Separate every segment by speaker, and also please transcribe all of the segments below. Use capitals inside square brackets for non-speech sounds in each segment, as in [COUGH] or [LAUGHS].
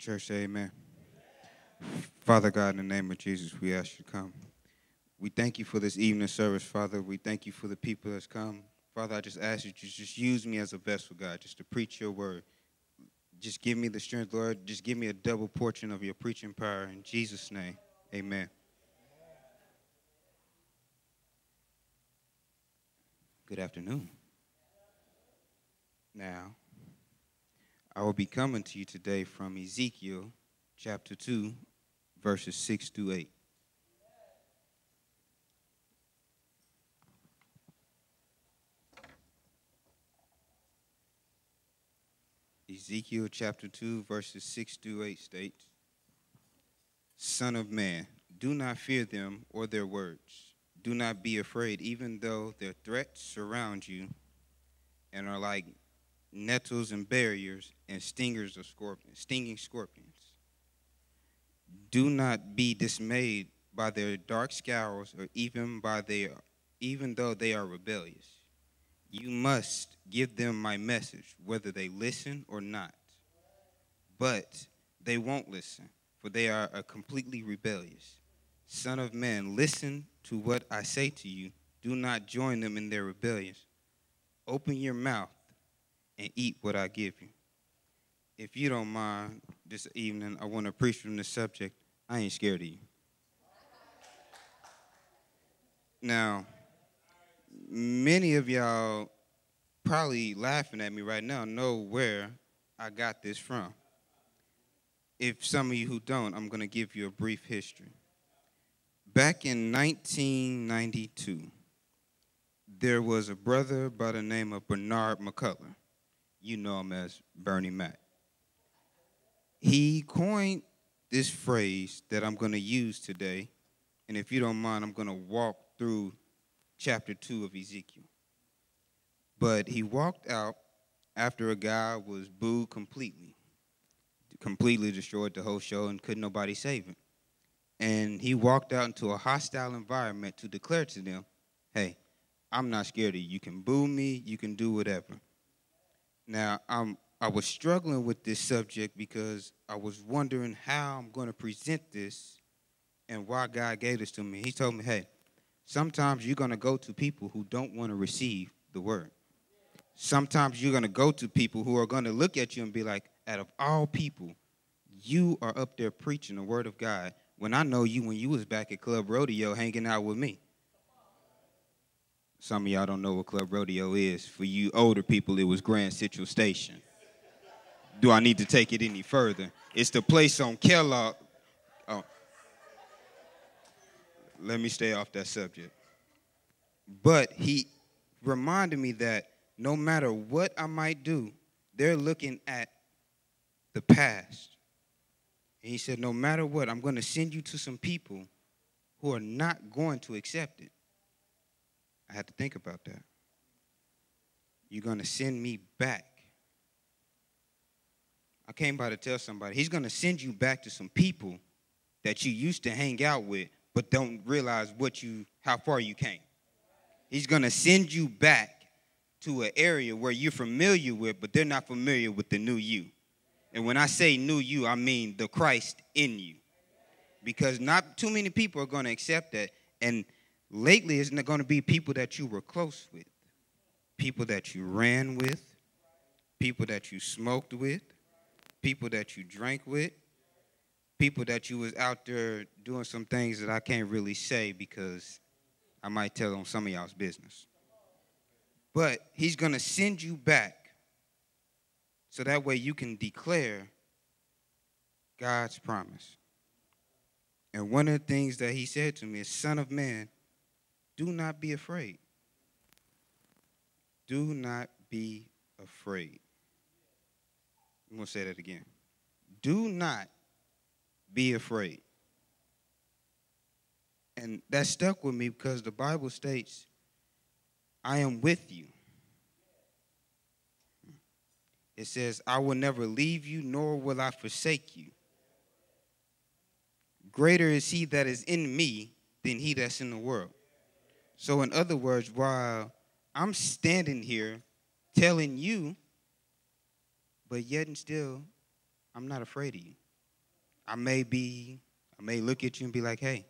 Speaker 1: Church, say amen. Father God, in the name of Jesus, we ask you to come. We thank you for this evening service, Father. We thank you for the people that's come. Father, I just ask you to just use me as a vessel, God, just to preach your word. Just give me the strength, Lord. Just give me a double portion of your preaching power. In Jesus' name, amen. Good afternoon. Now, I will be coming to you today from Ezekiel chapter 2, verses 6 through 8. Ezekiel chapter 2, verses 6 through 8 states Son of man, do not fear them or their words. Do not be afraid, even though their threats surround you and are like nettles and barriers and stingers of scorpions, stinging scorpions. Do not be dismayed by their dark scowls or even by their even though they are rebellious. You must give them my message, whether they listen or not. But they won't listen, for they are completely rebellious. Son of man, listen to what I say to you. Do not join them in their rebellion. Open your mouth and eat what I give you. If you don't mind, this evening I want to preach from this subject. I ain't scared of you. Now, many of y'all probably laughing at me right now know where I got this from. If some of you who don't, I'm going to give you a brief history. Back in 1992, there was a brother by the name of Bernard McCullough. You know him as Bernie Mac. He coined this phrase that I'm going to use today. And if you don't mind, I'm going to walk through chapter 2 of Ezekiel. But he walked out after a guy was booed completely, completely destroyed the whole show, and couldn't nobody save him. And he walked out into a hostile environment to declare to them, hey, I'm not scared of you. You can boo me, you can do whatever. Now, I'm, I was struggling with this subject because I was wondering how I'm going to present this and why God gave this to me. He told me, hey, sometimes you're going to go to people who don't want to receive the word. Sometimes you're going to go to people who are going to look at you and be like, out of all people, you are up there preaching the word of God when I know you when you was back at Club Rodeo hanging out with me. Some of y'all don't know what Club Rodeo is. For you older people, it was Grand Central Station. Do I need to take it any further? It's the place on Kellogg. Oh. Let me stay off that subject. But he reminded me that no matter what I might do, they're looking at the past. And he said, No matter what, I'm going to send you to some people who are not going to accept it. I had to think about that. You're going to send me back. I came by to tell somebody, he's going to send you back to some people that you used to hang out with, but don't realize what you, how far you came. He's going to send you back to an area where you're familiar with, but they're not familiar with the new you. And when I say new you, I mean the Christ in you. Because not too many people are going to accept that. And lately, isn't it going to be people that you were close with? People that you ran with? People that you smoked with? People that you drank with? People that you was out there doing some things that I can't really say because I might tell on some of y'all's business. But he's going to send you back so that way you can declare God's promise. And one of the things that he said to me is, Son of man, do not be afraid. Do not be afraid. I'm going to say that again. Do not be afraid. And that stuck with me because the Bible states I am with you. It says, I will never leave you, nor will I forsake you. Greater is he that is in me than he that's in the world. So, in other words, while I'm standing here telling you, but yet and still, I'm not afraid of you. I may be, I may look at you and be like, hey,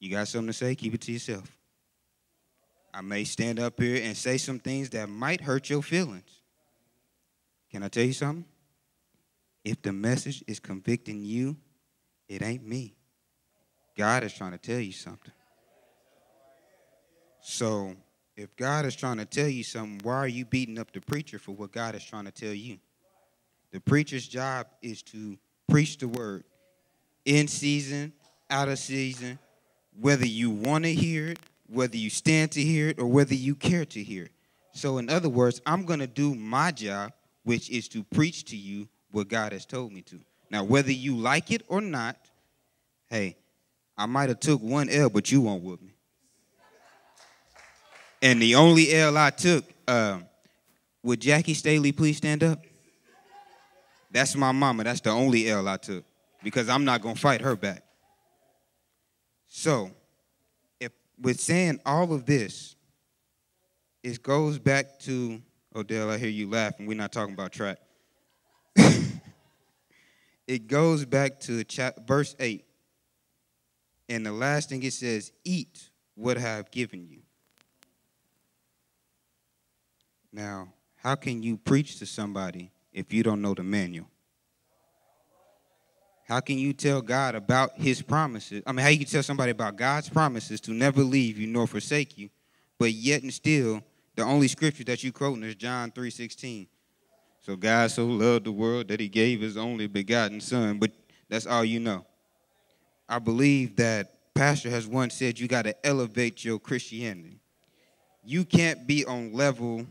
Speaker 1: you got something to say? Keep it to yourself. I may stand up here and say some things that might hurt your feelings. Can I tell you something? If the message is convicting you, it ain't me. God is trying to tell you something. So, if God is trying to tell you something, why are you beating up the preacher for what God is trying to tell you? The preacher's job is to preach the word in season, out of season, whether you want to hear it, whether you stand to hear it, or whether you care to hear it. So, in other words, I'm going to do my job, which is to preach to you what God has told me to. Now, whether you like it or not, hey, I might have took one L, but you won't with me. And the only L I took, um, would Jackie Staley please stand up? That's my mama. That's the only L I took because I'm not going to fight her back. So, if with saying all of this, it goes back to Odell. I hear you laughing. We're not talking about track. [LAUGHS] it goes back to chapter, verse 8. And the last thing it says, Eat what I have given you. Now, how can you preach to somebody if you don't know the manual? How can you tell God about his promises? I mean, how you can tell somebody about God's promises to never leave you nor forsake you, but yet and still, the only scripture that you quote is John 3.16. So God so loved the world that he gave his only begotten son, but that's all you know. I believe that Pastor has once said you got to elevate your Christianity. You can't be on level,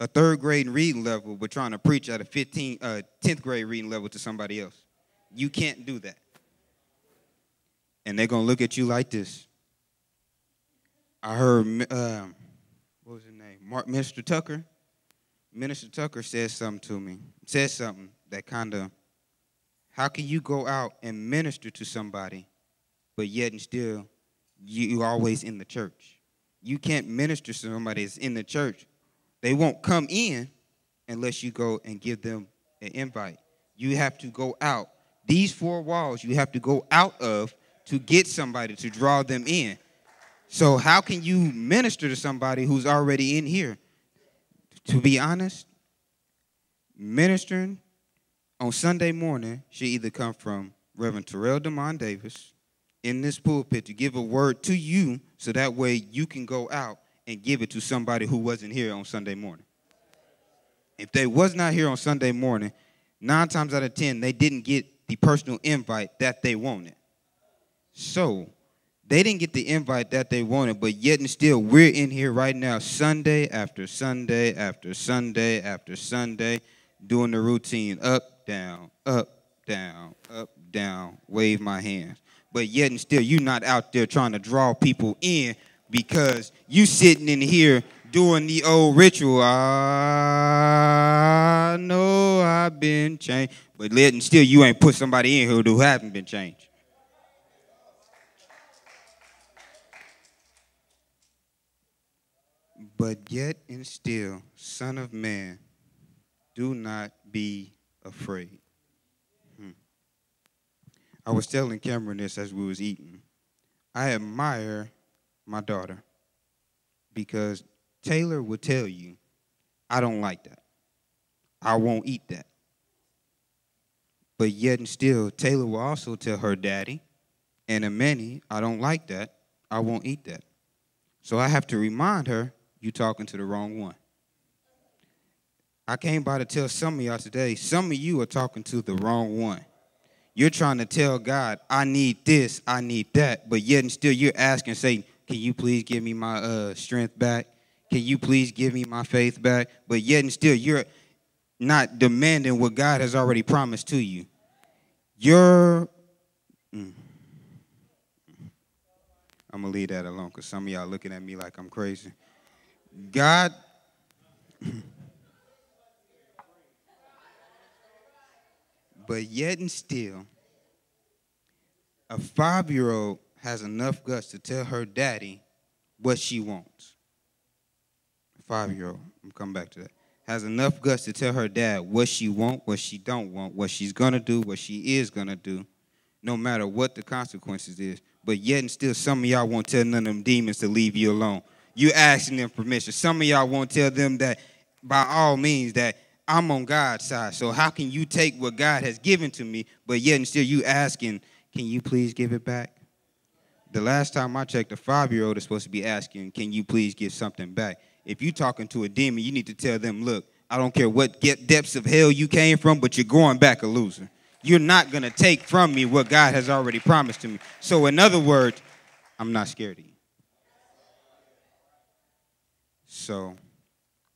Speaker 1: a third grade reading level, but trying to preach at a 15, uh, 10th grade reading level to somebody else. You can't do that. And they're going to look at you like this. I heard, um, what was his name? Mark, Minister Tucker. Minister Tucker said something to me. Said something that kind of, how can you go out and minister to somebody, but yet and still you always in the church? You can't minister to somebody that's in the church. They won't come in unless you go and give them an invite. You have to go out these four walls you have to go out of to get somebody to draw them in. So, how can you minister to somebody who's already in here? To be honest, ministering on Sunday morning should either come from Reverend Terrell Demond Davis in this pulpit to give a word to you so that way you can go out and give it to somebody who wasn't here on Sunday morning. If they was not here on Sunday morning, nine times out of ten, they didn't get the personal invite that they wanted. So they didn't get the invite that they wanted, but yet and still we're in here right now, Sunday after Sunday after Sunday after Sunday, doing the routine up, down, up, down, up, down, wave my hands. But yet and still, you're not out there trying to draw people in because you sitting in here doing the old ritual. I know I've been changed. But letting still you ain't put somebody in here who haven't been changed. But yet and still, Son of Man, do not be afraid. Hmm. I was telling Cameron this as we was eating. I admire my daughter because Taylor will tell you, I don't like that. I won't eat that. But yet and still, Taylor will also tell her daddy and Amani, I don't like that. I won't eat that. So I have to remind her, you talking to the wrong one. I came by to tell some of y'all today, some of you are talking to the wrong one. You're trying to tell God, I need this, I need that, but yet and still you're asking Satan, can you please give me my uh, strength back? Can you please give me my faith back? But yet and still you're not demanding what God has already promised to you. You're. Mm, I'm going to leave that alone because some of y'all looking at me like I'm crazy. God. but yet and still, a five year old has enough guts to tell her daddy what she wants. Five year old, I'm coming back to that has enough guts to tell her dad what she want, what she don't want, what she's gonna do, what she is gonna do, no matter what the consequences is. But yet and still, some of y'all won't tell none of them demons to leave you alone. You asking them permission. Some of y'all won't tell them that by all means that I'm on God's side. So how can you take what God has given to me, but yet and still you asking, can you please give it back? The last time I checked, a five-year-old is supposed to be asking, can you please give something back? If you're talking to a demon, you need to tell them, look, I don't care what depths of hell you came from, but you're going back a loser. You're not going to take from me what God has already promised to me. So, in other words, I'm not scared of you. So,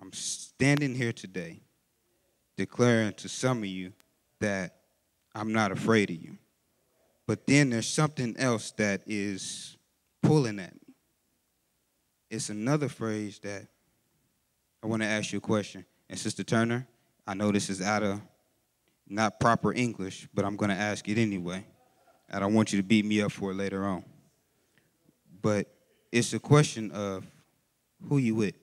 Speaker 1: I'm standing here today declaring to some of you that I'm not afraid of you. But then there's something else that is pulling at me. It's another phrase that I want to ask you a question. And Sister Turner, I know this is out of not proper English, but I'm going to ask it anyway. I don't want you to beat me up for it later on. But it's a question of who you with.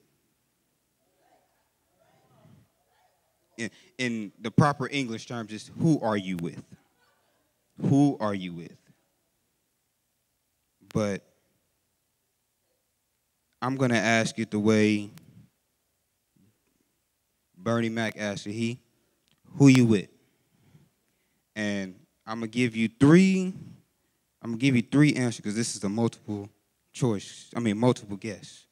Speaker 1: In, in the proper English terms, is who are you with? Who are you with? But I'm going to ask it the way Bernie Mac asked it. He, who you with? And I'm going to give you three, I'm going to give you three answers because this is a multiple choice, I mean, multiple guess.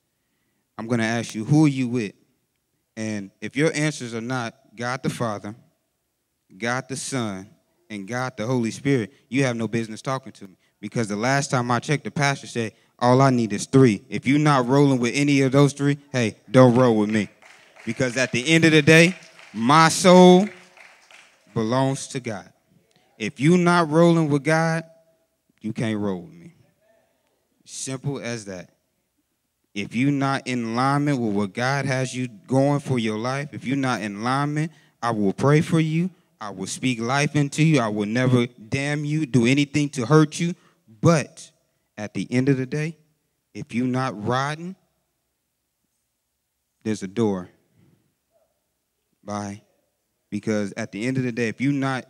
Speaker 1: I'm going to ask you, who are you with? And if your answers are not God the Father, God the Son, and God the Holy Spirit, you have no business talking to me. Because the last time I checked, the pastor said, all I need is three. If you're not rolling with any of those three, hey, don't roll with me. Because at the end of the day, my soul belongs to God. If you're not rolling with God, you can't roll with me. Simple as that. If you're not in alignment with what God has you going for your life, if you're not in alignment, I will pray for you. I will speak life into you. I will never damn you, do anything to hurt you. But at the end of the day, if you're not riding, there's a door. Bye. Because at the end of the day, if you're not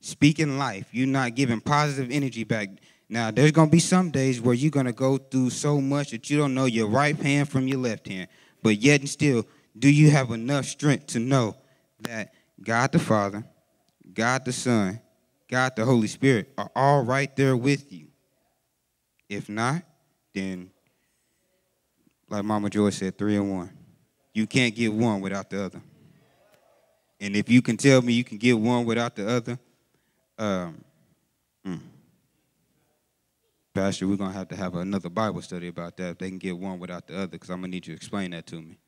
Speaker 1: speaking life, you're not giving positive energy back. Now, there's going to be some days where you're going to go through so much that you don't know your right hand from your left hand. But yet and still, do you have enough strength to know that God the Father, God the Son, God the Holy Spirit are all right there with you. If not, then, like Mama Joy said, three and one. You can't get one without the other. And if you can tell me you can get one without the other, um, mm, Pastor, we're going to have to have another Bible study about that. If they can get one without the other, because I'm going to need you to explain that to me.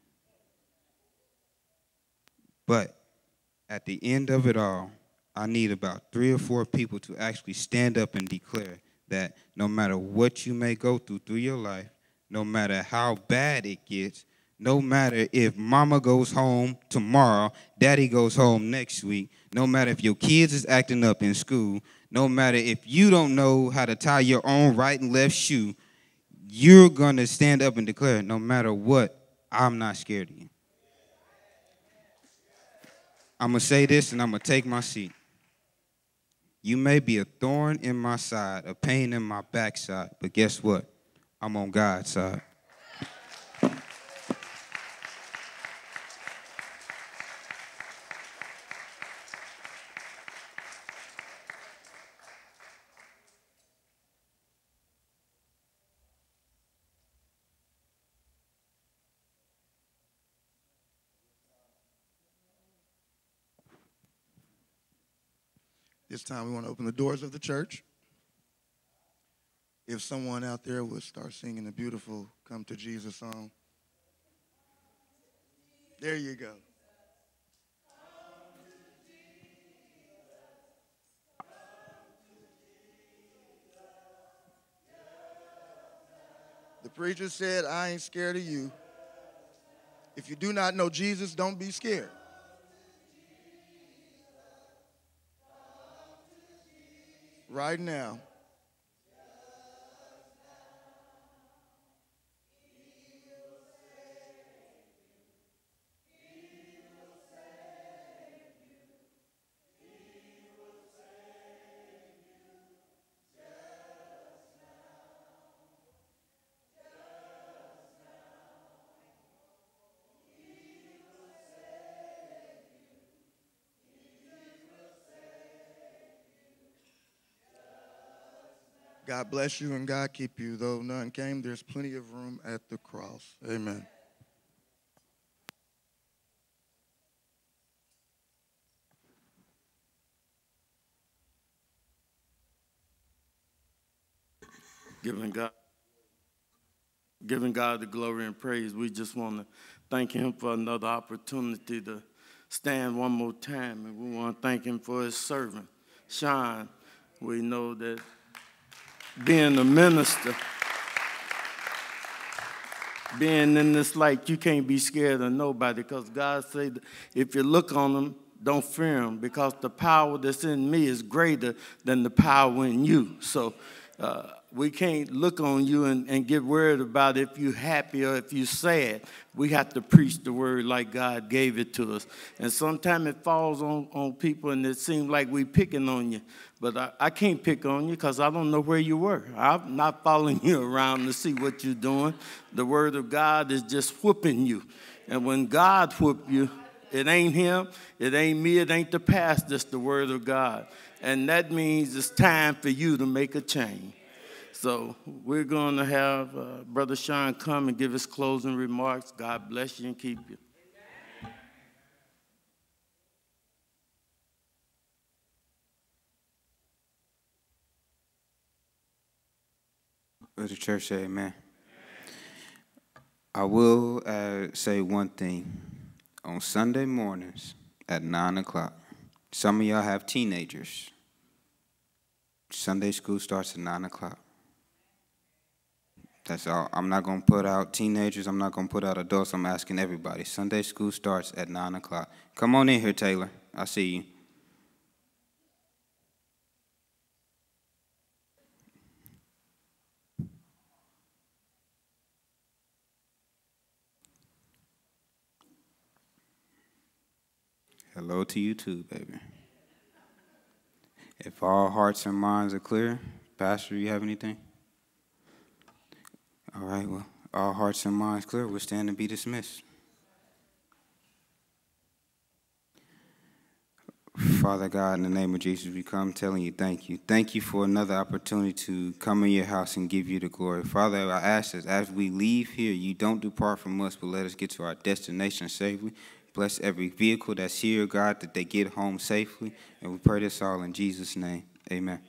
Speaker 1: But at the end of it all, I need about three or four people to actually stand up and declare that no matter what you may go through through your life, no matter how bad it gets, no matter if mama goes home tomorrow, daddy goes home next week, no matter if your kids is acting up in school, no matter if you don't know how to tie your own right and left shoe, you're going to stand up and declare, no matter what, I'm not scared of you. I'm going to say this and I'm going to take my seat. You may be a thorn in my side, a pain in my backside, but guess what? I'm on God's side.
Speaker 2: This time we want to open the doors of the church. If someone out there would start singing the beautiful Come to Jesus song. There you go. The preacher said, I ain't scared of you. If you do not know Jesus, don't be scared. Right now. God bless you and God keep you. Though none came, there's plenty of room at the cross. Amen.
Speaker 3: giving God giving God the glory and praise. We just want to thank him for another opportunity to stand one more time and we want to thank him for his servant, Sean. We know that being a minister, being in this light, you can't be scared of nobody because God said if you look on them, don't fear them because the power that's in me is greater than the power in you. So uh, we can't look on you and, and get worried about if you're happy or if you're sad. We have to preach the word like God gave it to us. And sometimes it falls on, on people and it seems like we're picking on you. But I, I can't pick on you because I don't know where you were. I'm not [LAUGHS] following you around to see what you're doing. The word of God is just whooping you. And when God whoop you, it ain't him, it ain't me, it ain't the pastor, it's the word of God. And that means it's time for you to make a change. So we're going to have uh, Brother Sean come and give his closing remarks. God bless you and keep you.
Speaker 1: The church amen. I will uh, say one thing. On Sunday mornings at 9 o'clock, some of y'all have teenagers. Sunday school starts at 9 o'clock. That's all. I'm not going to put out teenagers. I'm not going to put out adults. I'm asking everybody. Sunday school starts at 9 o'clock. Come on in here, Taylor. I see you. Hello to you too, baby. If all hearts and minds are clear, Pastor, you have anything? All right, well, all hearts and minds clear. We'll stand and be dismissed. Father God, in the name of Jesus, we come telling you thank you. Thank you for another opportunity to come in your house and give you the glory. Father, I ask us as we leave here, you don't depart from us, but let us get to our destination safely. Bless every vehicle that's here, God, that they get home safely. And we pray this all in Jesus' name. Amen.